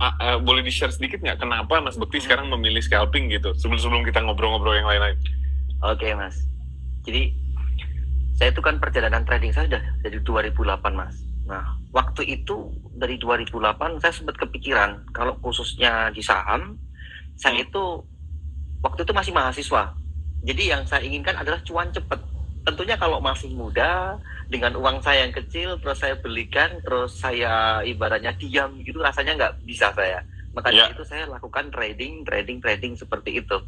uh, uh, boleh di share sedikit nggak kenapa Mas Bekti hmm. sekarang memilih scalping gitu sebelum sebelum kita ngobrol-ngobrol yang lain-lain? Oke okay, Mas. Jadi saya itu kan perjalanan trading saya sudah dari 2008 Mas. Nah waktu itu dari 2008 saya sempat kepikiran kalau khususnya di saham saya hmm. itu waktu itu masih mahasiswa. Jadi yang saya inginkan adalah cuan cepat tentunya kalau masih muda dengan uang saya yang kecil terus saya belikan terus saya ibaratnya diam gitu rasanya nggak bisa saya makanya yeah. itu saya lakukan trading trading trading seperti itu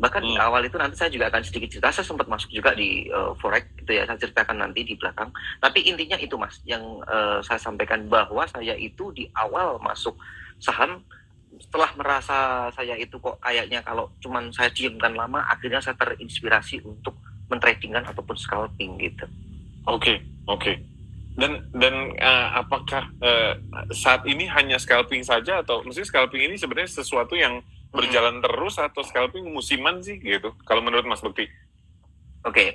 bahkan hmm. di awal itu nanti saya juga akan sedikit cerita saya sempat masuk juga di uh, forex gitu ya saya ceritakan nanti di belakang tapi intinya itu mas yang uh, saya sampaikan bahwa saya itu di awal masuk saham setelah merasa saya itu kok kayaknya kalau cuman saya diamkan lama akhirnya saya terinspirasi untuk mentradingkan ataupun scalping gitu. Oke, okay, oke. Okay. Dan dan uh, apakah uh, saat ini hanya scalping saja atau mesti scalping ini sebenarnya sesuatu yang berjalan hmm. terus atau scalping musiman sih gitu? Kalau menurut Mas Bekti? Oke, okay.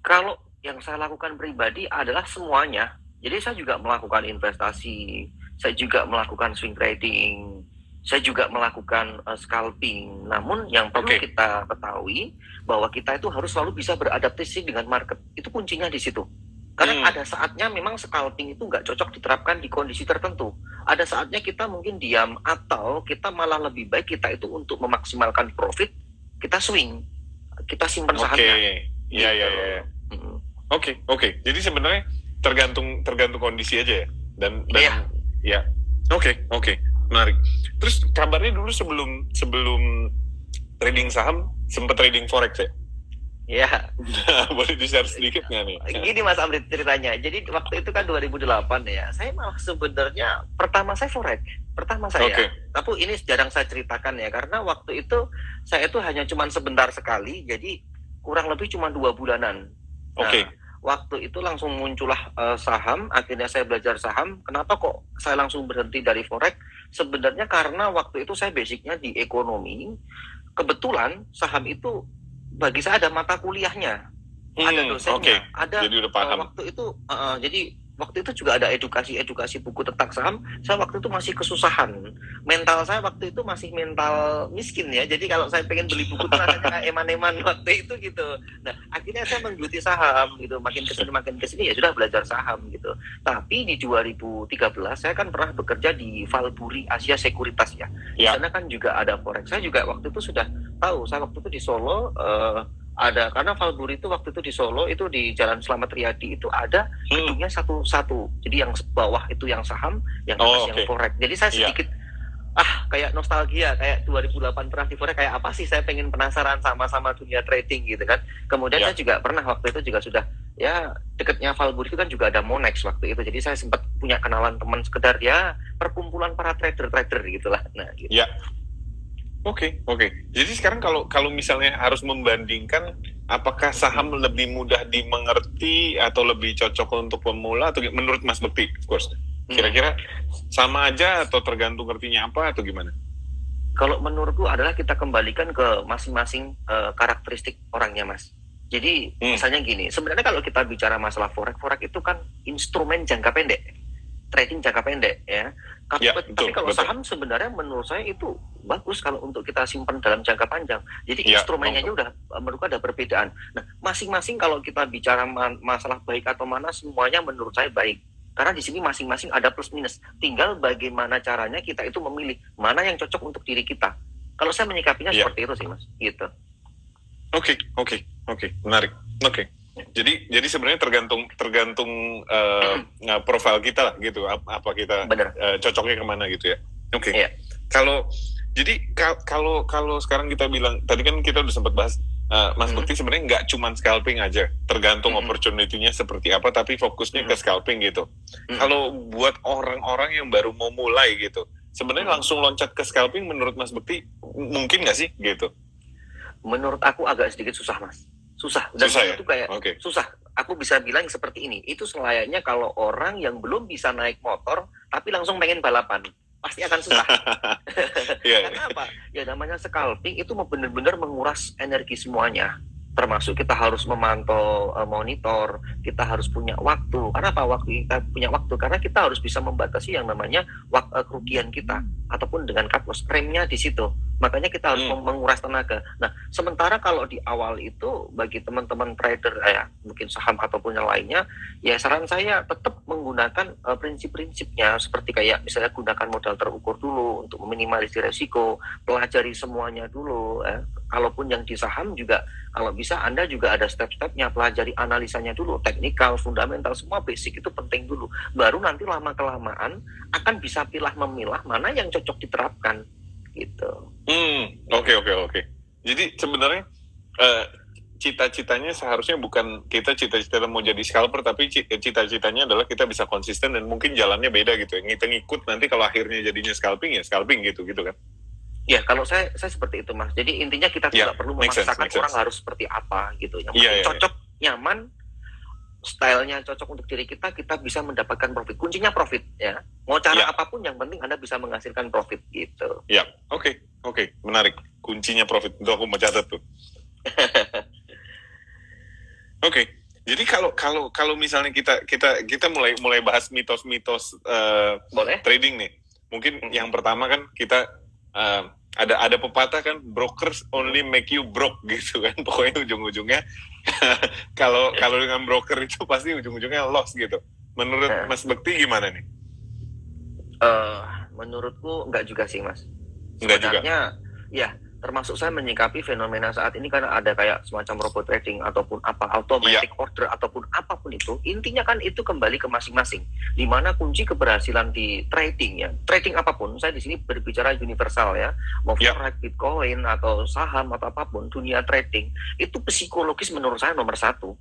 kalau yang saya lakukan pribadi adalah semuanya. Jadi saya juga melakukan investasi, saya juga melakukan swing trading, saya juga melakukan uh, scalping. Namun yang perlu okay. kita ketahui bahwa kita itu harus selalu bisa beradaptasi dengan market. Itu kuncinya di situ. Karena hmm. ada saatnya memang scalping itu nggak cocok diterapkan di kondisi tertentu. Ada saatnya kita mungkin diam atau kita malah lebih baik kita itu untuk memaksimalkan profit, kita swing, kita simpan okay. sahamnya. Iya iya gitu. iya. Oke oke. Jadi sebenarnya tergantung tergantung kondisi aja ya. Dan dan iya. ya. Oke okay, oke. Okay menarik. Terus kabarnya dulu sebelum sebelum trading saham sempat trading forex ya? Iya. Boleh di-share sedikit nggak nih? Gini Mas Amrit ceritanya. Jadi waktu itu kan 2008 ya. Saya malah sebenarnya pertama saya forex. Pertama saya. Okay. Tapi ini jarang saya ceritakan ya karena waktu itu saya itu hanya cuma sebentar sekali. Jadi kurang lebih cuma dua bulanan. Nah, Oke. Okay waktu itu langsung muncullah uh, saham akhirnya saya belajar saham kenapa kok saya langsung berhenti dari forex sebenarnya karena waktu itu saya basicnya di ekonomi kebetulan saham itu bagi saya ada mata kuliahnya hmm, ada dosennya okay. ada jadi udah paham. Uh, waktu itu uh, jadi waktu itu juga ada edukasi-edukasi buku tentang saham. Saya waktu itu masih kesusahan. Mental saya waktu itu masih mental miskin ya. Jadi kalau saya pengen beli buku itu rasanya kayak eman-eman waktu itu gitu. Nah, akhirnya saya menggeluti saham gitu. Makin ke sini makin ke sini ya sudah belajar saham gitu. Tapi di 2013 saya kan pernah bekerja di Valburi Asia Sekuritas ya. Di ya. sana kan juga ada forex. Saya juga waktu itu sudah tahu. Saya waktu itu di Solo uh, ada karena Valburi itu waktu itu di Solo itu di Jalan Selamat Riyadi itu ada hmm. gedungnya satu-satu jadi yang bawah itu yang saham yang atas oh, okay. yang forex jadi saya iya. sedikit yeah. ah kayak nostalgia kayak 2008 pernah di forex kayak apa sih saya pengen penasaran sama-sama dunia trading gitu kan kemudian yeah. saya juga pernah waktu itu juga sudah ya dekatnya Valburi itu kan juga ada Monex waktu itu jadi saya sempat punya kenalan teman sekedar ya perkumpulan para trader-trader gitulah nah gitu. Yeah Oke, okay, oke. Okay. Jadi sekarang kalau kalau misalnya harus membandingkan, apakah saham lebih mudah dimengerti atau lebih cocok untuk pemula atau menurut Mas Bekti, of course. Hmm. Kira-kira sama aja atau tergantung ngertinya apa atau gimana? Kalau menurutku adalah kita kembalikan ke masing-masing uh, karakteristik orangnya, Mas. Jadi hmm. misalnya gini, sebenarnya kalau kita bicara masalah forex, forex itu kan instrumen jangka pendek trading jangka pendek ya. Tapi, ya, betul, tapi kalau betul. saham sebenarnya menurut saya itu bagus kalau untuk kita simpan dalam jangka panjang. Jadi ya, instrumennya aja udah menurut ada perbedaan. Nah, masing-masing kalau kita bicara masalah baik atau mana semuanya menurut saya baik. Karena di sini masing-masing ada plus minus. Tinggal bagaimana caranya kita itu memilih mana yang cocok untuk diri kita. Kalau saya menyikapinya ya. seperti itu sih, Mas. Gitu. Oke, okay, oke, okay, oke, okay. menarik. Oke. Okay. Jadi jadi sebenarnya tergantung tergantung uh, profil kita lah gitu apa, kita Uh, cocoknya ke mana gitu ya. Oke. Okay. Iya. Kalau jadi kalau kalau sekarang kita bilang tadi kan kita udah sempat bahas uh, Mas mm -hmm. sebenarnya nggak cuma scalping aja, tergantung mm -hmm. opportunity-nya seperti apa, tapi fokusnya mm -hmm. ke scalping gitu. Mm -hmm. Kalau buat orang-orang yang baru mau mulai gitu, sebenarnya mm -hmm. langsung loncat ke scalping menurut Mas Bekti mungkin nggak sih gitu? Menurut aku agak sedikit susah Mas susah dan susah ya? itu kayak okay. susah aku bisa bilang seperti ini itu selayaknya kalau orang yang belum bisa naik motor tapi langsung pengen balapan pasti akan susah yeah, iya. karena apa ya namanya scalping itu benar-benar menguras energi semuanya termasuk kita harus memantau uh, monitor, kita harus punya waktu. Karena apa waktu kita punya waktu? Karena kita harus bisa membatasi yang namanya waktu uh, kerugian kita ataupun dengan cut loss remnya di situ. Makanya kita harus hmm. menguras tenaga. Nah, sementara kalau di awal itu bagi teman-teman trader eh, ya, mungkin saham ataupun yang lainnya, ya saran saya tetap menggunakan uh, prinsip-prinsipnya seperti kayak misalnya gunakan modal terukur dulu untuk meminimalisir resiko, pelajari semuanya dulu. Eh. Kalaupun yang di saham juga kalau bisa Anda juga ada step-stepnya, pelajari analisanya dulu, teknikal, fundamental, semua basic itu penting dulu. Baru nanti lama-kelamaan akan bisa pilah memilah mana yang cocok diterapkan. Gitu. Hmm, oke okay, oke okay, oke. Okay. Jadi sebenarnya uh, cita-citanya seharusnya bukan kita cita-cita mau jadi scalper, tapi cita-citanya adalah kita bisa konsisten dan mungkin jalannya beda gitu. Kita ngikut nanti kalau akhirnya jadinya scalping ya scalping gitu gitu kan. Ya, kalau saya saya seperti itu mas. Jadi intinya kita yeah, tidak perlu memaksakan sense, orang sense. harus seperti apa gitu. Yang yeah, yeah, cocok, yeah. nyaman, stylenya cocok untuk diri kita, kita bisa mendapatkan profit. Kuncinya profit ya. Mau cara yeah. apa pun, yang penting anda bisa menghasilkan profit gitu. Ya, oke, okay. oke, okay. menarik. Kuncinya profit. Itu aku mau catat tuh. oke. Okay. Jadi kalau kalau kalau misalnya kita kita kita mulai mulai bahas mitos-mitos uh, trading nih. Mungkin hmm. yang pertama kan kita uh, ada ada pepatah kan brokers only make you broke gitu kan pokoknya ujung-ujungnya kalau kalau dengan broker itu pasti ujung-ujungnya loss gitu menurut nah. Mas Bekti gimana nih? Uh, menurutku enggak juga sih Mas. Enggak juga. ya termasuk saya menyikapi fenomena saat ini karena ada kayak semacam robot trading ataupun apa automatic yeah. order ataupun apa pun itu intinya kan itu kembali ke masing-masing di mana kunci keberhasilan di trading ya trading apa pun saya di sini berbicara universal ya mau yeah. forex bitcoin atau saham atau apa pun dunia trading itu psikologis menurut saya nomor satu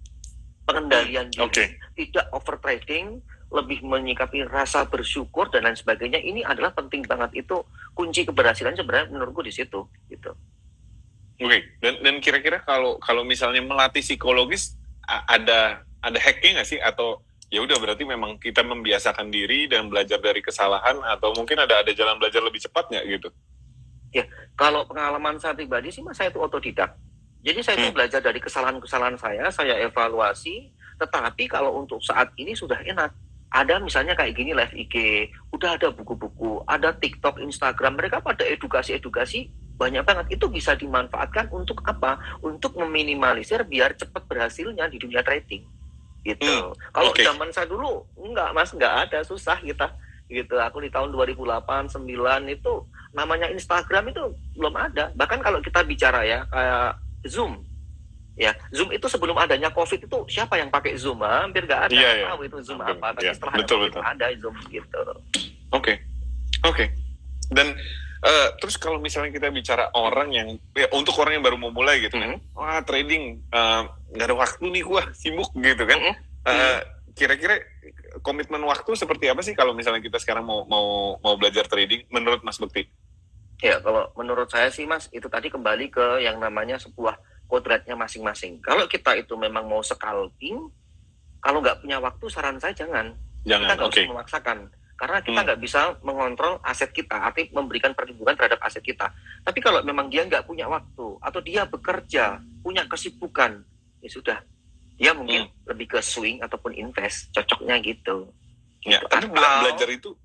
pengendalian diri okay. tidak over trading lebih menyikapi rasa bersyukur dan lain sebagainya ini adalah penting banget itu kunci keberhasilan sebenarnya menurutku di situ gitu. Oke okay. dan dan kira-kira kalau kalau misalnya melatih psikologis ada ada hacknya nggak sih atau ya udah berarti memang kita membiasakan diri dan belajar dari kesalahan atau mungkin ada ada jalan belajar lebih cepat nggak gitu? Ya kalau pengalaman saya pribadi sih mas saya itu otodidak. Jadi saya itu hmm. belajar dari kesalahan-kesalahan saya, saya evaluasi. Tetapi kalau untuk saat ini sudah enak ada misalnya kayak gini live IG, udah ada buku-buku, ada TikTok, Instagram, mereka pada edukasi-edukasi banyak banget. Itu bisa dimanfaatkan untuk apa? Untuk meminimalisir biar cepat berhasilnya di dunia trading. Gitu. Hmm, Kalau okay. zaman saya dulu enggak Mas, enggak ada, susah kita. Gitu. Aku di tahun 2008 9 itu namanya Instagram itu belum ada. Bahkan kalau kita bicara ya kayak Zoom, ya Zoom itu sebelum adanya COVID itu siapa yang pakai Zoom hampir nggak ada yeah, yeah. tahu itu Zoom okay. apa tapi yeah, setelah betul, betul. ada Zoom gitu oke okay. oke okay. dan uh, terus kalau misalnya kita bicara orang yang ya untuk orang yang baru mau mulai gitu mm -hmm. wah trading eh, nggak uh, ada waktu nih gua sibuk gitu kan mm -hmm. uh, kira-kira komitmen waktu seperti apa sih kalau misalnya kita sekarang mau mau mau belajar trading menurut Mas Bekti? Ya kalau menurut saya sih Mas itu tadi kembali ke yang namanya sebuah kodratnya masing-masing. Kalau kita itu memang mau scalping, kalau nggak punya waktu, saran saya jangan. Jangan, kita nggak okay. usah memaksakan. Karena kita hmm. nggak hmm. bisa mengontrol aset kita, arti memberikan perlindungan terhadap aset kita. Tapi kalau memang dia nggak punya waktu, atau dia bekerja, punya kesibukan, ya sudah. Dia mungkin hmm. lebih ke swing ataupun invest, cocoknya gitu. Ya, gitu. tapi belajar itu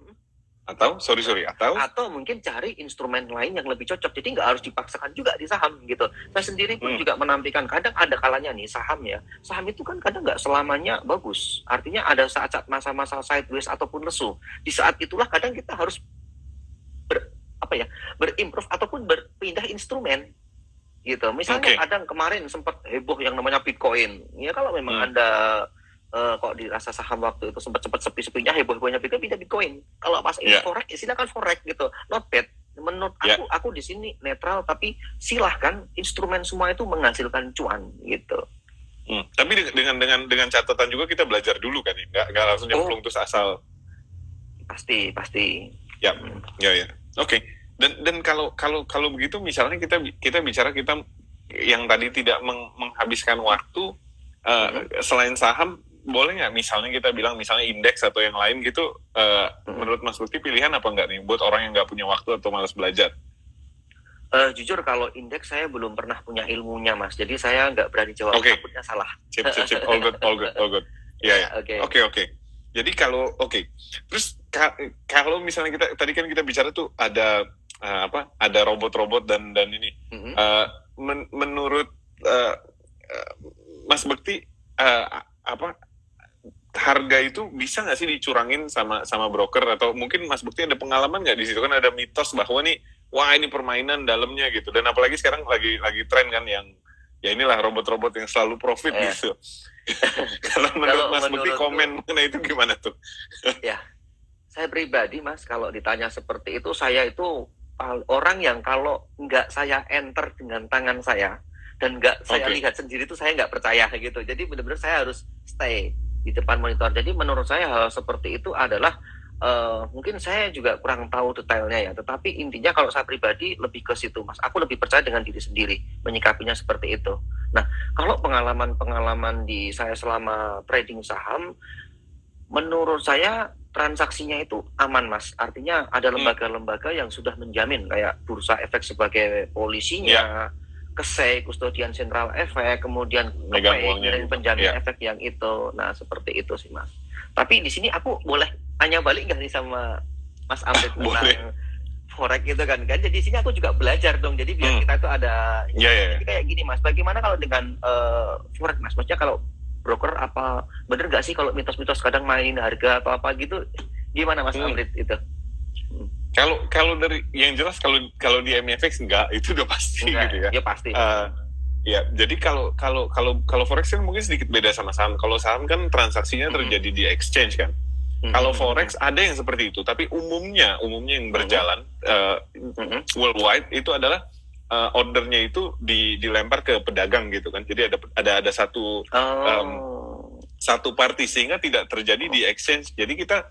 atau sorry sorry atau? Atau mungkin cari instrumen lain yang lebih cocok. Jadi nggak harus dipaksakan juga di saham gitu. Saya sendiri pun hmm. juga menampilkan kadang ada kalanya nih saham ya. Saham itu kan kadang nggak selamanya bagus. Artinya ada saat-saat masa-masa sideways ataupun lesu. Di saat itulah kadang kita harus ber, apa ya berimprove ataupun berpindah instrumen gitu. Misalnya okay. kadang kemarin sempat heboh yang namanya bitcoin. Ya kalau memang hmm. anda uh, kok dirasa saham waktu itu sempat sempat sepi-sepinya heboh-hebohnya Bitcoin pindah Bitcoin. Kalau pas ini yeah. forex, ya silakan forex gitu. Not bad. Menurut yeah. aku, aku di sini netral, tapi silahkan instrumen semua itu menghasilkan cuan gitu. Hmm. Tapi dengan dengan dengan catatan juga kita belajar dulu kan, ya? nggak nggak langsung nyemplung oh. terus asal. Pasti pasti. Ya, hmm. ya ya. Oke. Okay. Dan dan kalau kalau kalau begitu misalnya kita kita bicara kita yang tadi tidak meng, menghabiskan waktu uh, hmm. selain saham boleh nggak misalnya kita bilang misalnya indeks atau yang lain gitu uh, hmm. menurut Mas Lutfi pilihan apa enggak nih buat orang yang nggak punya waktu atau malas belajar? Uh, jujur kalau indeks saya belum pernah punya ilmunya mas, jadi saya nggak berani jawab okay. takutnya salah. Cip, cip, cip. All good, all good, all good. Iya, yeah, oke, yeah. oke, okay. okay, okay. Jadi kalau oke, okay. terus ka kalau misalnya kita tadi kan kita bicara tuh ada uh, apa? Ada robot-robot dan dan ini. Mm -hmm. uh, men menurut uh, uh, Mas Bekti uh, apa harga itu bisa nggak sih dicurangin sama sama broker atau mungkin Mas Bukti ada pengalaman nggak di situ kan ada mitos bahwa nih wah ini permainan dalamnya gitu dan apalagi sekarang lagi lagi tren kan yang ya inilah robot-robot yang selalu profit eh. gitu. kalau menurut Mas Bukti komen mengenai itu gimana tuh? ya, saya pribadi Mas kalau ditanya seperti itu saya itu orang yang kalau nggak saya enter dengan tangan saya dan nggak saya okay. lihat sendiri itu saya nggak percaya gitu. Jadi benar-benar saya harus stay di depan monitor. Jadi menurut saya hal seperti itu adalah uh, mungkin saya juga kurang tahu detailnya ya. Tetapi intinya kalau saya pribadi lebih ke situ, Mas. Aku lebih percaya dengan diri sendiri menyikapinya seperti itu. Nah, kalau pengalaman-pengalaman di saya selama trading saham, menurut saya transaksinya itu aman, Mas. Artinya ada hmm. lembaga-lembaga yang sudah menjamin kayak bursa efek sebagai polisinya. Yeah KESE, kustodian sentral efek, kemudian dan penjamin ya. efek yang itu. Nah, seperti itu sih, Mas. Tapi di sini aku boleh tanya balik nggak nih sama Mas Amrit tentang forex gitu kan kan jadi di sini aku juga belajar dong jadi biar hmm. kita itu ada ya, ya. jadi kayak gini mas bagaimana kalau dengan uh, forex mas maksudnya kalau broker apa bener nggak sih kalau mitos-mitos kadang main harga atau apa gitu gimana mas hmm. Amrit itu kalau kalau dari yang jelas kalau kalau di MFX enggak itu udah pasti enggak, gitu ya. Ya pasti. Uh, ya, jadi kalau kalau kalau kalau forex kan mungkin sedikit beda sama saham. Kalau saham kan transaksinya terjadi di exchange kan. Mm-hmm. Kalau forex ada yang seperti itu, tapi umumnya umumnya yang berjalan mm-hmm. uh, worldwide itu adalah uh, ordernya itu di, dilempar ke pedagang gitu kan. Jadi ada ada ada satu oh. um, satu party sehingga tidak terjadi di exchange. Jadi kita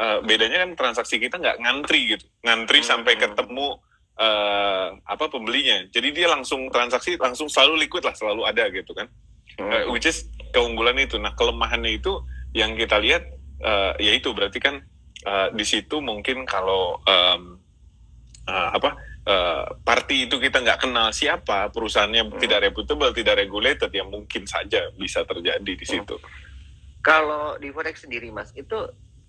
uh, bedanya kan transaksi kita nggak ngantri gitu, ngantri hmm. sampai ketemu uh, apa pembelinya. Jadi dia langsung transaksi langsung selalu liquid lah, selalu ada gitu kan. Hmm. Uh, which is keunggulan itu. Nah kelemahannya itu yang kita lihat uh, yaitu berarti kan uh, di situ mungkin kalau um, uh, apa uh, party itu kita nggak kenal siapa perusahaannya hmm. tidak reputable tidak regulated ya mungkin saja bisa terjadi di situ. Hmm. Kalau di forex sendiri mas itu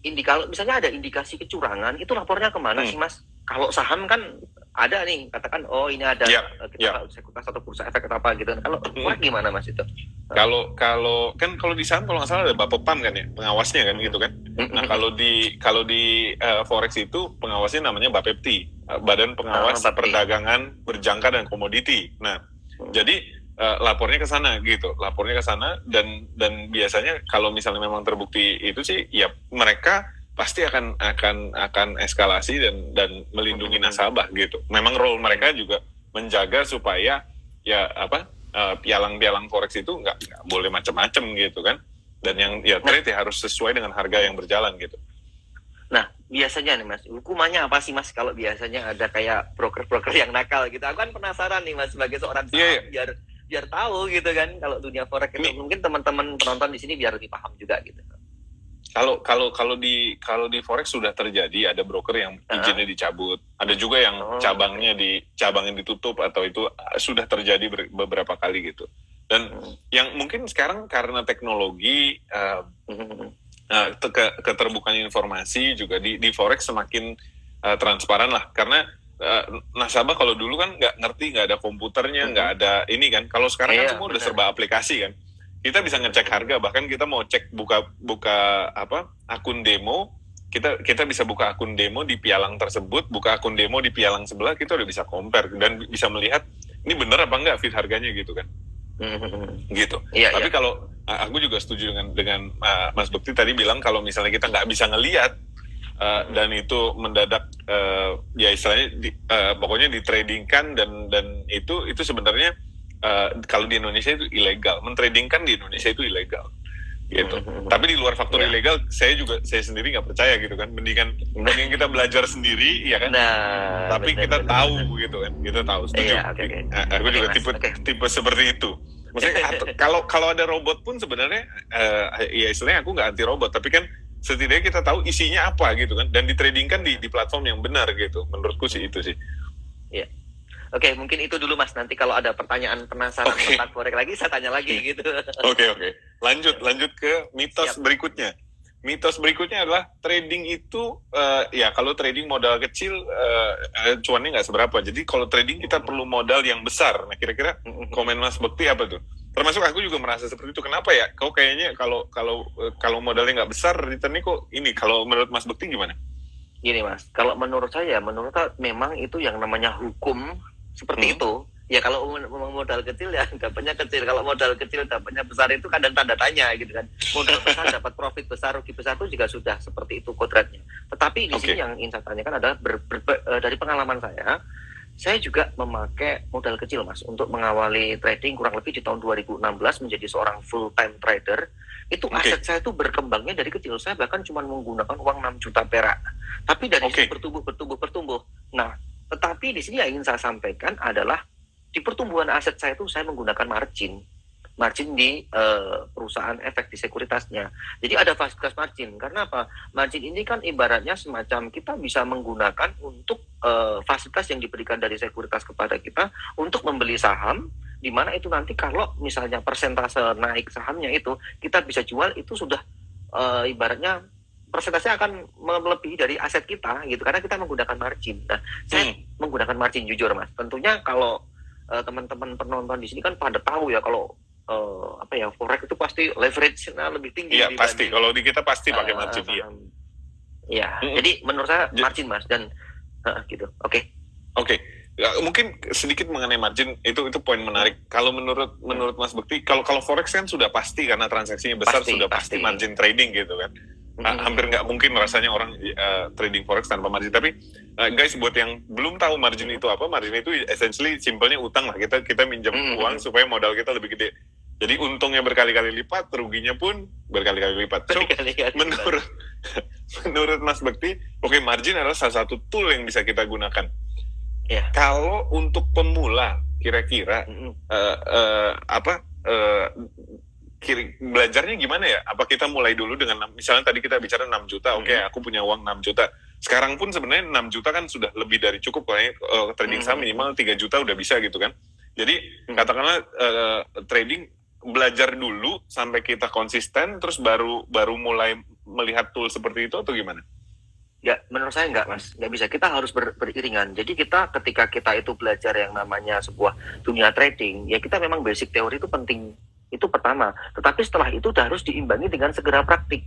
indi kalau misalnya ada indikasi kecurangan itu lapornya ke mana hmm. sih mas? Kalau saham kan ada nih katakan oh ini ada yeah, kita yeah. sekuritas atau bursa efek atau apa gitu. Kalau hmm. gimana mas itu? Kalau kalau kan kalau di saham kalau nggak salah ada Bapepam kan ya pengawasnya kan gitu kan. Hmm. Nah kalau di kalau di uh, forex itu pengawasnya namanya Bapepti uh, Badan Pengawas oh, Perdagangan Berjangka dan Komoditi. Nah hmm. jadi uh, lapornya ke sana gitu, lapornya ke sana dan dan biasanya kalau misalnya memang terbukti itu sih ya mereka pasti akan akan akan eskalasi dan dan melindungi hmm. nasabah gitu. Memang role mereka juga menjaga supaya ya apa uh, pialang-pialang forex itu nggak nggak boleh macam-macam gitu kan. Dan yang ya nah. trade ya harus sesuai dengan harga yang berjalan gitu. Nah, biasanya nih Mas, hukumannya apa sih Mas kalau biasanya ada kayak broker-broker yang nakal gitu? Aku kan penasaran nih Mas sebagai seorang saham yeah, yeah. biar biar tahu gitu kan kalau dunia forex itu mungkin teman-teman penonton di sini biar lebih paham juga gitu. Kalau kalau kalau di kalau di forex sudah terjadi ada broker yang izinnya dicabut, ada juga yang oh, cabangnya okay. di cabangnya ditutup atau itu uh, sudah terjadi beberapa kali gitu. Dan hmm. yang mungkin sekarang karena teknologi uh, uh, ke keterbukaan informasi juga di di forex semakin uh, transparan lah karena uh, nasabah kalau dulu kan nggak ngerti nggak ada komputernya nggak hmm. ada ini kan kalau sekarang kan iya, kan semua bener. udah serba aplikasi kan kita bisa ngecek harga bahkan kita mau cek buka buka apa akun demo kita kita bisa buka akun demo di pialang tersebut buka akun demo di pialang sebelah kita udah bisa compare dan bisa melihat ini bener apa enggak fit harganya gitu kan hmm. gitu iya, tapi iya. kalau aku juga setuju dengan dengan uh, Mas Bekti tadi bilang kalau misalnya kita nggak bisa ngelihat uh, dan itu mendadak uh, ya istilahnya di, uh, pokoknya ditradingkan dan dan itu itu sebenarnya uh, kalau di Indonesia itu ilegal mentradingkan di Indonesia itu ilegal gitu mm-hmm. tapi di luar faktor yeah. ilegal saya juga saya sendiri nggak percaya gitu kan mendingan mendingan kita belajar sendiri ya kan nah, tapi bener, kita bener, tahu bener. gitu kan kita tahu setuju yeah, okay, okay. aku okay, juga mas, tipe okay. tipe seperti itu maksudnya kalau kalau ada robot pun sebenarnya uh, ya istilahnya aku nggak anti robot tapi kan setidaknya kita tahu isinya apa gitu kan dan ditradingkan di di platform yang benar gitu menurutku sih itu sih ya Oke, mungkin itu dulu Mas. Nanti kalau ada pertanyaan penasaran okay. tentang forex lagi, saya tanya lagi gitu. Oke, okay, oke. Okay. Lanjut, lanjut ke mitos Siap. berikutnya. Mitos berikutnya adalah trading itu, uh, ya kalau trading modal kecil, uh, cuannya nggak seberapa. Jadi kalau trading kita perlu modal yang besar. Nah, kira-kira komen Mas Bekti apa tuh? Termasuk aku juga merasa seperti itu. Kenapa ya? Kau kayaknya kalau kalau kalau modalnya nggak besar, returnnya kok ini. Kalau menurut Mas Bekti gimana? Gini Mas, kalau menurut saya, menurut saya memang itu yang namanya hukum seperti hmm. itu ya kalau modal kecil ya dapatnya kecil kalau modal kecil dapatnya besar itu kadang tanda tanya gitu kan modal besar dapat profit besar rugi besar itu juga sudah seperti itu kodratnya tetapi di okay. sini yang ingin saya tanyakan adalah ber, ber, ber, eh, dari pengalaman saya saya juga memakai modal kecil mas untuk mengawali trading kurang lebih di tahun 2016 menjadi seorang full time trader. Itu okay. aset saya itu berkembangnya dari kecil. Saya bahkan cuma menggunakan uang 6 juta perak. Tapi dari okay. bertumbuh bertumbuh bertumbuh. Nah tetapi di sini yang ingin saya sampaikan adalah di pertumbuhan aset saya itu saya menggunakan margin margin di uh, perusahaan efek di sekuritasnya. Jadi ada fasilitas margin. Karena apa? Margin ini kan ibaratnya semacam kita bisa menggunakan untuk uh, fasilitas yang diberikan dari sekuritas kepada kita untuk membeli saham di mana itu nanti kalau misalnya persentase naik sahamnya itu kita bisa jual itu sudah uh, ibaratnya persentase akan melebihi dari aset kita gitu karena kita menggunakan margin. Nah, saya hmm. menggunakan margin jujur mas. Tentunya kalau uh, teman-teman penonton di sini kan pada tahu ya kalau uh, apa ya forex itu pasti leverage-nya lebih tinggi. Iya pasti. Kalau di kita pasti pakai margin. Uh, iya. Hmm. Jadi menurut saya margin mas dan uh, gitu. Oke. Okay. Oke. Okay. Ya, mungkin sedikit mengenai margin itu itu poin menarik. Kalau menurut menurut Mas Bekti, kalau kalau forex kan sudah pasti karena transaksinya besar pasti, sudah pasti. pasti margin trading gitu kan hmm. hampir nggak mungkin rasanya orang uh, trading forex tanpa margin. Tapi uh, guys buat yang belum tahu margin itu apa, margin itu essentially simpelnya utang lah. Kita kita minjam hmm. uang supaya modal kita lebih gede. Jadi untungnya berkali-kali lipat, ruginya pun berkali-kali lipat. So, berkali-kali menurut menurut Mas Bekti, oke okay, margin adalah salah satu tool yang bisa kita gunakan. Yeah. Kalau untuk pemula, kira-kira mm -hmm. uh, uh, apa uh, kiri belajarnya gimana ya? Apa kita mulai dulu dengan misalnya tadi kita bicara 6 juta, oke okay, hmm. aku punya uang 6 juta. Sekarang pun sebenarnya 6 juta kan sudah lebih dari cukup kayaknya uh, trading saham hmm. minimal 3 juta udah bisa gitu kan. Jadi hmm. katakanlah uh, trading belajar dulu sampai kita konsisten terus baru baru mulai melihat tool seperti itu atau gimana? Ya, menurut saya enggak, Mas. Enggak bisa. Kita harus ber, beriringan. Jadi kita ketika kita itu belajar yang namanya sebuah dunia trading, ya kita memang basic teori itu penting itu pertama. Tetapi setelah itu harus diimbangi dengan segera praktik.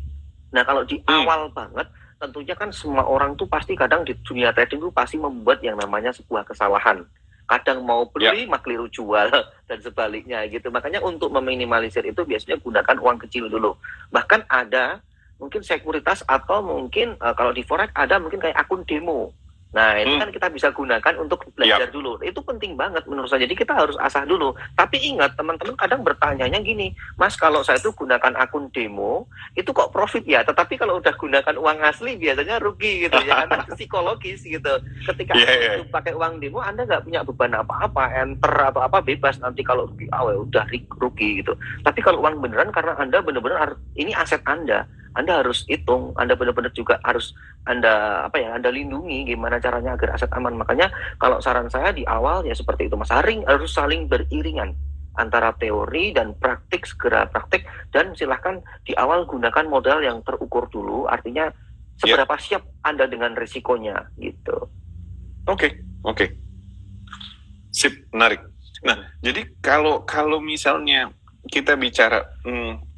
Nah, kalau di hmm. awal banget, tentunya kan semua orang tuh pasti kadang di dunia trading itu pasti membuat yang namanya sebuah kesalahan. Kadang mau beli, yeah. keliru jual, dan sebaliknya gitu. Makanya untuk meminimalisir itu biasanya gunakan uang kecil dulu. Bahkan ada mungkin sekuritas atau mungkin uh, kalau di forex ada mungkin kayak akun demo Nah, itu hmm. kan kita bisa gunakan untuk belajar yep. dulu. Itu penting banget menurut saya. Jadi kita harus asah dulu. Tapi ingat, teman-teman kadang bertanya gini, Mas, kalau saya itu gunakan akun demo, itu kok profit ya? Tetapi kalau udah gunakan uang asli, biasanya rugi gitu ya. Karena psikologis gitu. Ketika yeah, yeah. pakai uang demo, Anda nggak punya beban apa-apa, enter atau apa bebas. Nanti kalau rugi, oh, ya udah rugi gitu. Tapi kalau uang beneran, karena Anda benar-benar ini aset Anda anda harus hitung, Anda benar-benar juga harus Anda apa ya, Anda lindungi gimana caranya agar aset aman. Makanya kalau saran saya di awal ya seperti itu Mas Haring harus saling beriringan antara teori dan praktik segera praktik dan silahkan di awal gunakan modal yang terukur dulu artinya seberapa yeah. siap Anda dengan risikonya gitu. Oke, okay, oke. Okay. Sip, menarik. Nah, jadi kalau kalau misalnya kita bicara hmm,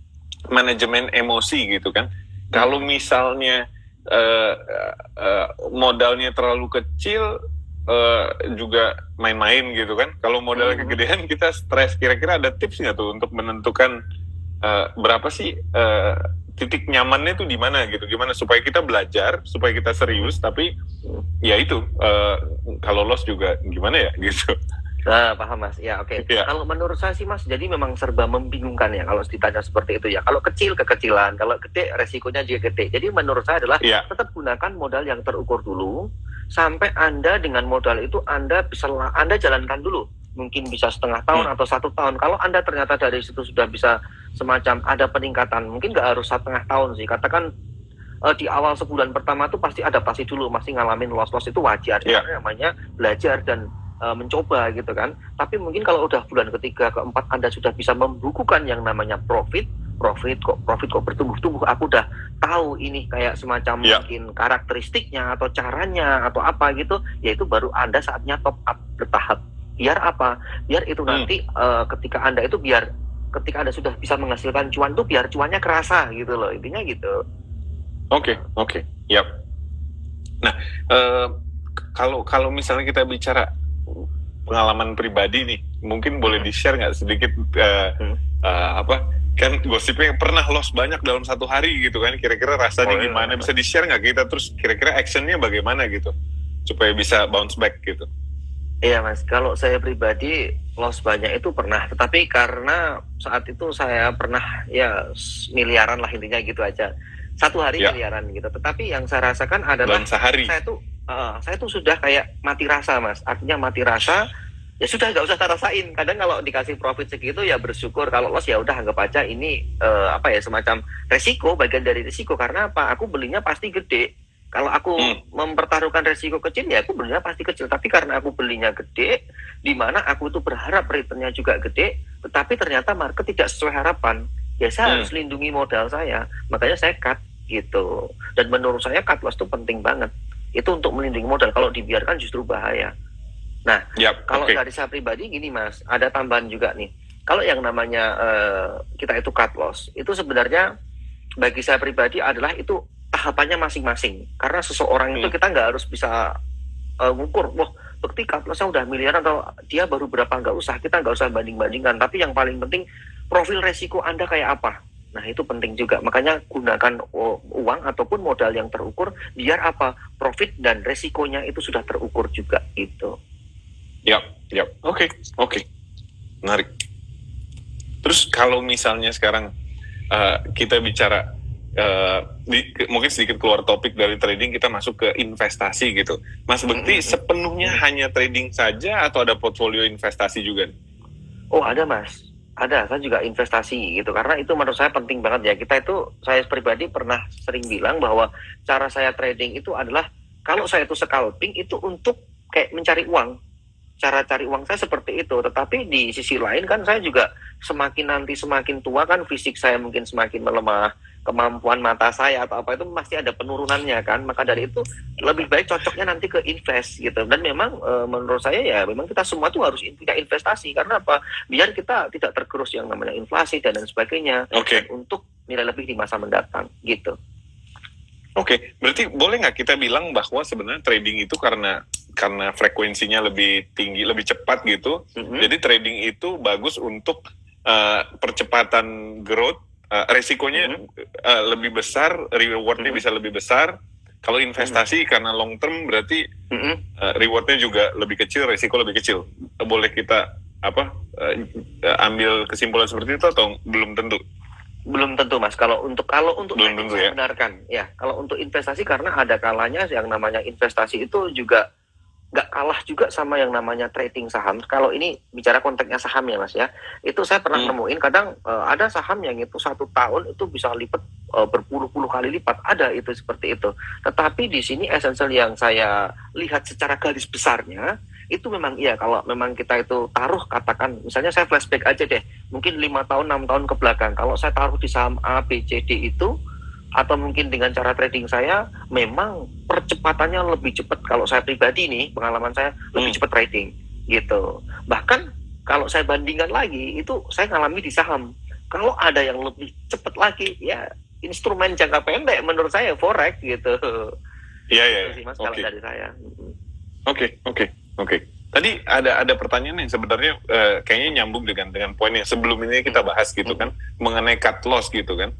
manajemen emosi gitu kan. Hmm. Kalau misalnya uh, uh, modalnya terlalu kecil uh, juga main-main gitu kan. Kalau modalnya hmm. kegedean kita stres. Kira-kira ada tips nggak tuh untuk menentukan uh, berapa sih uh, titik nyamannya tuh di mana gitu? Gimana supaya kita belajar, supaya kita serius, tapi ya itu uh, kalau loss juga gimana ya gitu. Nah, paham Mas. Ya, oke. Okay. Ya. Kalau menurut saya sih Mas, jadi memang serba membingungkan ya kalau ditanya seperti itu ya. Kalau kecil kekecilan, kalau gede resikonya juga gede. Jadi menurut saya adalah ya. tetap gunakan modal yang terukur dulu sampai Anda dengan modal itu Anda bisa Anda jalankan dulu. Mungkin bisa setengah tahun hmm. atau satu tahun. Kalau Anda ternyata dari situ sudah bisa semacam ada peningkatan, mungkin nggak harus setengah tahun sih. Katakan uh, di awal sebulan pertama tuh pasti adaptasi dulu, masih ngalamin loss-loss itu wajar. Yeah. namanya belajar dan uh, mencoba gitu kan. Tapi mungkin kalau udah bulan ketiga keempat Anda sudah bisa membukukan yang namanya profit, profit kok profit kok bertumbuh-tumbuh. Aku udah tahu ini kayak semacam yeah. mungkin karakteristiknya atau caranya atau apa gitu. Yaitu baru Anda saatnya top up bertahap. Biar apa? Biar itu hmm. nanti uh, ketika Anda itu biar ketika Anda sudah bisa menghasilkan cuan tuh biar cuannya kerasa gitu loh. Intinya gitu. Oke, okay, oke. Okay. Yap. Nah, uh, kalau kalau misalnya kita bicara pengalaman pribadi nih, mungkin boleh di share nggak sedikit uh, uh, apa? Kan gosipnya pernah loss banyak dalam satu hari gitu kan? Kira-kira rasanya oh, iya, gimana? Iya. Bisa di share nggak kita? Terus kira-kira actionnya bagaimana gitu? Supaya bisa bounce back gitu. Iya mas, kalau saya pribadi loss banyak itu pernah, tetapi karena saat itu saya pernah ya miliaran lah intinya gitu aja, satu hari ya. miliaran gitu. Tetapi yang saya rasakan adalah sehari. saya tuh uh, saya tuh sudah kayak mati rasa mas. Artinya mati rasa ya sudah nggak usah rasain kadang kalau dikasih profit segitu ya bersyukur. Kalau loss ya udah anggap aja ini uh, apa ya semacam resiko bagian dari resiko. Karena apa? Aku belinya pasti gede. Kalau aku hmm. mempertaruhkan resiko kecil ya aku belinya pasti kecil. Tapi karena aku belinya gede di mana aku tuh berharap returnnya juga gede tetapi ternyata market tidak sesuai harapan ya saya hmm. harus lindungi modal saya. Makanya saya cut gitu. Dan menurut saya cut loss itu penting banget itu untuk melindungi modal. Kalau dibiarkan justru bahaya. Nah yep, kalau okay. dari saya pribadi gini mas. Ada tambahan juga nih. Kalau yang namanya uh, kita itu cut loss itu sebenarnya bagi saya pribadi adalah itu tahapannya masing-masing. Karena seseorang hmm. itu kita nggak harus bisa uh, ngukur wah bukti cut lossnya udah miliaran atau dia baru berapa? Nggak usah. Kita nggak usah banding-bandingkan. Tapi yang paling penting profil resiko anda kayak apa Nah, itu penting juga. Makanya gunakan uang ataupun modal yang terukur biar apa? Profit dan resikonya itu sudah terukur juga itu. Ya, ya. Oke, oke. Menarik. Terus kalau misalnya sekarang uh, kita bicara uh, di, mungkin sedikit keluar topik dari trading kita masuk ke investasi gitu. Mas Bekti mm -hmm. sepenuhnya mm -hmm. hanya trading saja atau ada portfolio investasi juga? Oh, ada, Mas ada saya juga investasi gitu. Karena itu menurut saya penting banget ya. Kita itu saya pribadi pernah sering bilang bahwa cara saya trading itu adalah kalau saya itu scalping itu untuk kayak mencari uang. Cara cari uang saya seperti itu. Tetapi di sisi lain kan saya juga semakin nanti semakin tua kan fisik saya mungkin semakin melemah kemampuan mata saya atau apa itu pasti ada penurunannya kan maka dari itu lebih baik cocoknya nanti ke invest gitu dan memang e, menurut saya ya memang kita semua tuh harus punya investasi karena apa biar kita tidak tergerus yang namanya inflasi dan lain sebagainya okay. untuk nilai lebih di masa mendatang gitu Oke, okay. berarti boleh nggak kita bilang bahwa sebenarnya trading itu karena karena frekuensinya lebih tinggi, lebih cepat gitu. Mm -hmm. Jadi trading itu bagus untuk uh, percepatan growth uh, resikonya mm -hmm. uh, lebih besar, rewardnya mm -hmm. bisa lebih besar. Kalau investasi mm -hmm. karena long term berarti mm -hmm. uh, rewardnya juga lebih kecil, resiko lebih kecil. Boleh kita apa uh, ambil kesimpulan seperti itu atau belum tentu? Belum tentu mas. Kalau untuk kalau untuk belum tentu ya. Benarkan ya. Kalau untuk investasi karena ada kalanya yang namanya investasi itu juga nggak kalah juga sama yang namanya trading saham. Kalau ini bicara konteksnya saham ya mas ya, itu saya pernah hmm. nemuin kadang uh, ada saham yang itu satu tahun itu bisa lipat uh, berpuluh-puluh kali lipat. Ada itu seperti itu. Tetapi di sini esensial yang saya lihat secara garis besarnya itu memang iya kalau memang kita itu taruh katakan misalnya saya flashback aja deh mungkin lima tahun enam tahun ke belakang kalau saya taruh di saham A B C D itu atau mungkin dengan cara trading saya memang percepatannya lebih cepat. Kalau saya pribadi nih pengalaman saya lebih hmm. cepat trading gitu. Bahkan kalau saya bandingkan lagi itu saya ngalami di saham. Kalau ada yang lebih cepat lagi ya instrumen jangka pendek menurut saya forex gitu. Iya iya. Mas okay. dari saya. Oke oke oke. Tadi ada ada pertanyaan yang sebenarnya uh, kayaknya nyambung dengan dengan poin yang sebelum ini kita bahas gitu hmm. kan mengenai cut loss gitu kan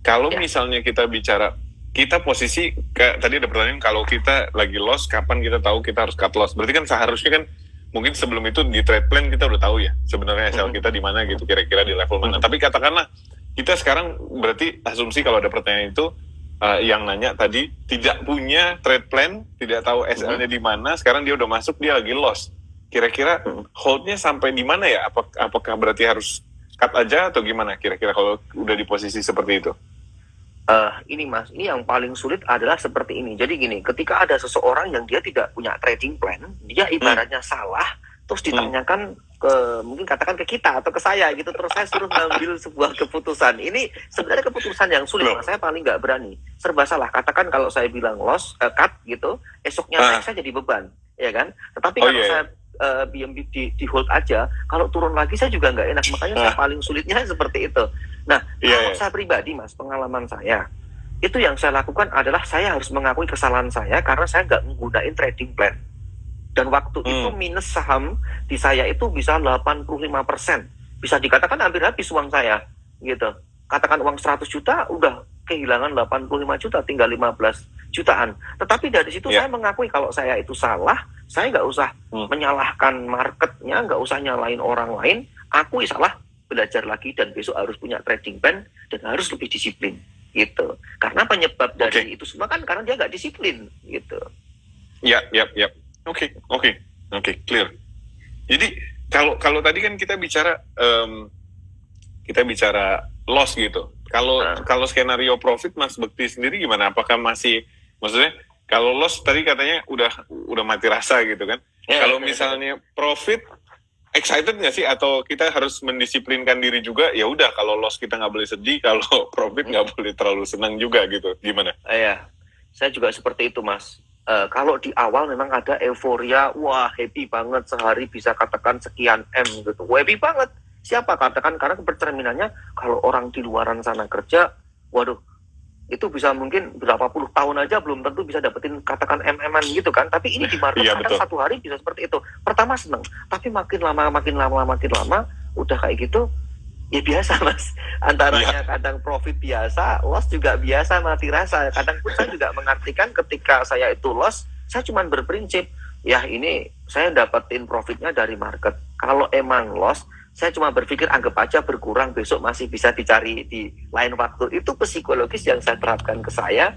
kalau ya. misalnya kita bicara kita posisi ke, tadi ada pertanyaan kalau kita lagi loss kapan kita tahu kita harus cut loss? Berarti kan seharusnya kan mungkin sebelum itu di trade plan kita udah tahu ya sebenarnya SL kita di mana gitu kira-kira di level mana. Tapi katakanlah kita sekarang berarti asumsi kalau ada pertanyaan itu uh, yang nanya tadi tidak punya trade plan tidak tahu SL-nya di mana sekarang dia udah masuk dia lagi loss. Kira-kira holdnya sampai di mana ya? Apakah, apakah berarti harus cut aja atau gimana kira-kira kalau udah di posisi seperti itu uh, ini mas, ini yang paling sulit adalah seperti ini. Jadi gini, ketika ada seseorang yang dia tidak punya trading plan, dia hmm. ibaratnya hmm. salah, terus ditanyakan hmm. ke mungkin katakan ke kita atau ke saya gitu, terus saya suruh ngambil sebuah keputusan. Ini sebenarnya keputusan yang sulit, mas. Saya paling nggak berani, serba salah. Katakan kalau saya bilang loss, uh, cut gitu, esoknya uh. saya jadi beban, ya kan? Tetapi oh, kalau yeah. saya uh, BNB di, di hold aja, kalau turun lagi saya juga nggak enak. Makanya saya paling sulitnya seperti itu. Nah, yeah, kalau yeah. saya pribadi, mas, pengalaman saya itu yang saya lakukan adalah saya harus mengakui kesalahan saya karena saya nggak menggunakan trading plan. Dan waktu hmm. itu minus saham di saya itu bisa 85 persen. Bisa dikatakan hampir habis uang saya, gitu. Katakan uang 100 juta, udah kehilangan 85 juta, tinggal 15 jutaan. Tetapi dari situ yeah. saya mengakui kalau saya itu salah, saya nggak usah hmm. menyalahkan marketnya, nggak usah nyalain orang lain. Akui salah, belajar lagi dan besok harus punya trading plan dan harus lebih disiplin gitu karena penyebab dari okay. itu semua kan karena dia nggak disiplin gitu ya ya ya oke oke oke clear jadi kalau kalau tadi kan kita bicara um, kita bicara loss gitu kalau nah. kalau skenario profit mas Bekti sendiri gimana apakah masih maksudnya kalau loss tadi katanya udah udah mati rasa gitu kan ya, kalau ya, ya. misalnya profit excited nggak sih atau kita harus mendisiplinkan diri juga ya udah kalau loss kita nggak boleh sedih kalau profit nggak hmm. boleh terlalu senang juga gitu gimana? Iya, saya juga seperti itu mas. Uh, kalau di awal memang ada euforia, wah happy banget sehari bisa katakan sekian m gitu, happy banget. Siapa katakan karena kepercerminannya kalau orang di luaran sana kerja, waduh itu bisa mungkin berapa puluh tahun aja belum tentu bisa dapetin katakan mm gitu kan. Tapi ini di market iya, kadang satu hari bisa seperti itu. Pertama seneng tapi makin lama makin lama makin lama udah kayak gitu ya biasa mas. Antaranya iya. kadang profit biasa loss juga biasa mati rasa. Kadang pun saya juga mengartikan ketika saya itu loss saya cuma berprinsip ya ini saya dapetin profitnya dari market. Kalau emang loss saya cuma berpikir anggap aja berkurang besok masih bisa dicari di lain waktu. Itu psikologis yang saya terapkan ke saya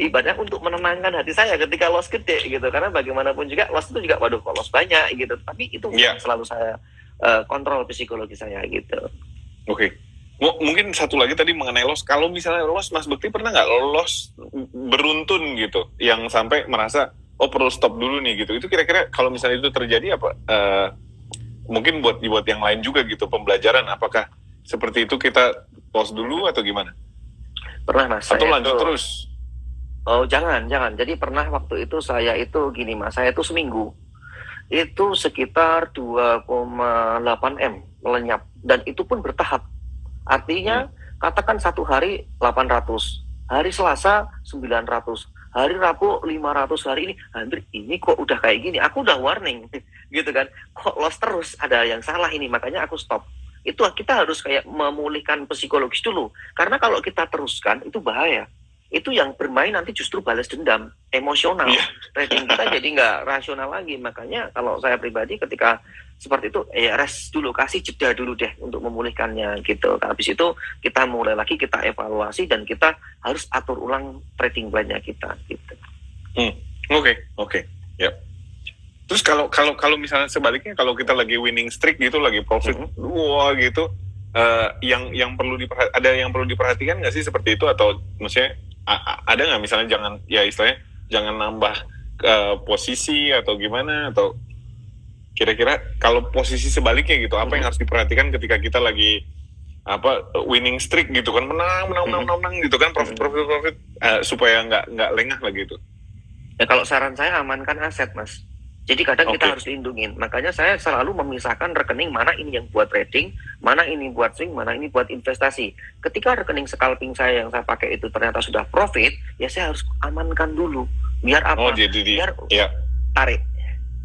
ibadah untuk menenangkan hati saya ketika loss gede gitu. Karena bagaimanapun juga loss itu juga waduh kok loss banyak gitu. Tapi itu yeah. selalu saya uh, kontrol psikologi saya gitu. Oke. Okay. M mungkin satu lagi tadi mengenai loss. Kalau misalnya loss Mas Bekti pernah nggak loss beruntun gitu? Yang sampai merasa oh perlu stop dulu nih gitu. Itu kira-kira kalau misalnya itu terjadi apa? Uh, mungkin buat buat yang lain juga gitu pembelajaran apakah seperti itu kita pause dulu atau gimana? Pernah mas. Atau lanjut itu, terus? Oh jangan jangan. Jadi pernah waktu itu saya itu gini mas, saya itu seminggu itu sekitar 2,8 m melenyap dan itu pun bertahap. Artinya hmm. katakan satu hari 800, hari Selasa 900, hari Rabu 500 hari ini hampir ini kok udah kayak gini aku udah warning gitu kan. Kok lost terus? Ada yang salah ini. Makanya aku stop. Itu kita harus kayak memulihkan psikologis dulu. Karena kalau kita teruskan itu bahaya. Itu yang bermain nanti justru balas dendam emosional. Trading kita jadi nggak rasional lagi. Makanya kalau saya pribadi ketika seperti itu ya rest dulu kasih jeda dulu deh untuk memulihkannya gitu. Habis itu kita mulai lagi kita evaluasi dan kita harus atur ulang trading plan-nya kita gitu. Oke hmm. oke. Okay. okay. ya terus kalau kalau kalau misalnya sebaliknya kalau kita lagi winning streak gitu lagi profit mm -hmm. wah gitu uh, yang yang perlu ada yang perlu diperhatikan nggak sih seperti itu? Atau maksudnya ada nggak? Misalnya jangan ya istilahnya jangan nambah uh, posisi atau gimana? Atau kira-kira kalau posisi sebaliknya gitu apa yang hmm. harus diperhatikan ketika kita lagi apa winning streak gitu kan? Menang menang menang menang, menang gitu kan? Profit profit profit uh, supaya nggak nggak lengah lagi itu ya kalau saran saya amankan aset mas jadi kadang okay. kita harus lindungin. Makanya saya selalu memisahkan rekening mana ini yang buat trading, mana ini buat swing, mana ini buat investasi. Ketika rekening scalping saya yang saya pakai itu ternyata sudah profit, ya saya harus amankan dulu. Biar apa? Oh, jadi di, Biar ya. tarik,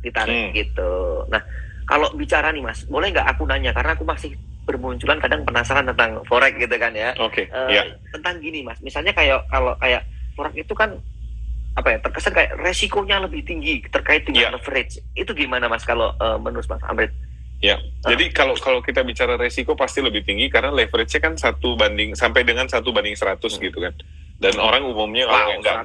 ditarik hmm. gitu. Nah, kalau bicara nih mas, boleh nggak aku nanya? Karena aku masih bermunculan kadang penasaran tentang forex gitu kan ya. Oke. Okay. Uh, yeah. Tentang gini mas, misalnya kayak kalau kayak forex itu kan apa ya terkesan kayak resikonya lebih tinggi terkait dengan yeah. leverage itu gimana mas kalau uh, menurut mas Amrit? Ya, uh. jadi kalau kalau kita bicara resiko pasti lebih tinggi karena leverage-nya kan satu banding sampai dengan satu banding seratus hmm. gitu kan. Dan orang umumnya kalau wow, nggak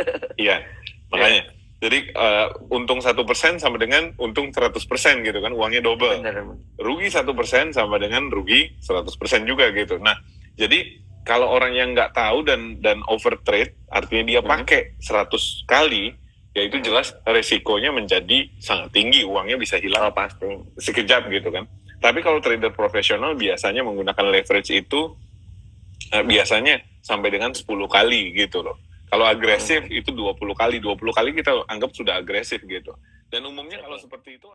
iya makanya. Yeah. Jadi uh, untung satu persen sama dengan untung seratus persen gitu kan uangnya double. Benar. Rugi satu persen sama dengan rugi seratus persen juga gitu. Nah jadi kalau orang yang nggak tahu dan dan overtrade artinya dia hmm. pakai 100 kali ya itu jelas resikonya menjadi sangat tinggi uangnya bisa hilang oh, pasti. sekejap gitu kan. Tapi kalau trader profesional biasanya menggunakan leverage itu uh, biasanya sampai dengan 10 kali gitu loh. Kalau agresif hmm. itu 20 kali 20 kali kita anggap sudah agresif gitu. Dan umumnya kalau seperti itu